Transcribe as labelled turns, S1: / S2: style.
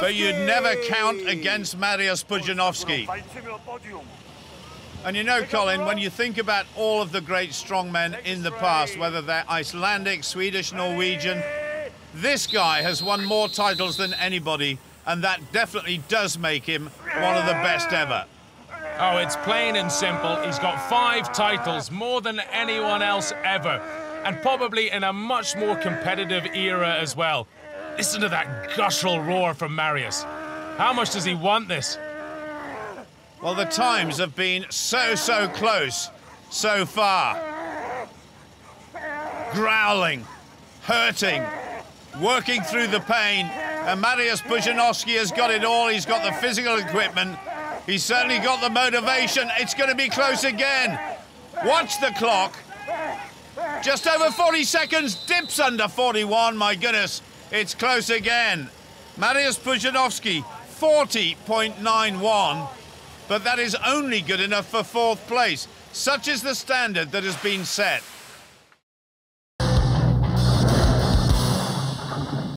S1: but you'd never count against Mariusz Pudzianowski. And you know, Colin, when you think about all of the great strongmen in the past, whether they're Icelandic, Swedish, Norwegian, this guy has won more titles than anybody, and that definitely does make him one of the best ever.
S2: Oh, it's plain and simple. He's got five titles, more than anyone else ever, and probably in a much more competitive era as well. Listen to that guttural roar from Mariusz. How much does he want this?
S1: Well, the times have been so, so close so far. Growling, hurting, working through the pain. And Mariusz Pudzianowski has got it all. He's got the physical equipment. He's certainly got the motivation. It's going to be close again. Watch the clock. Just over 40 seconds. Dips under 41. My goodness. It's close again. Mariusz Pudzianowski, 40.91. But that is only good enough for fourth place. Such is the standard that has been set.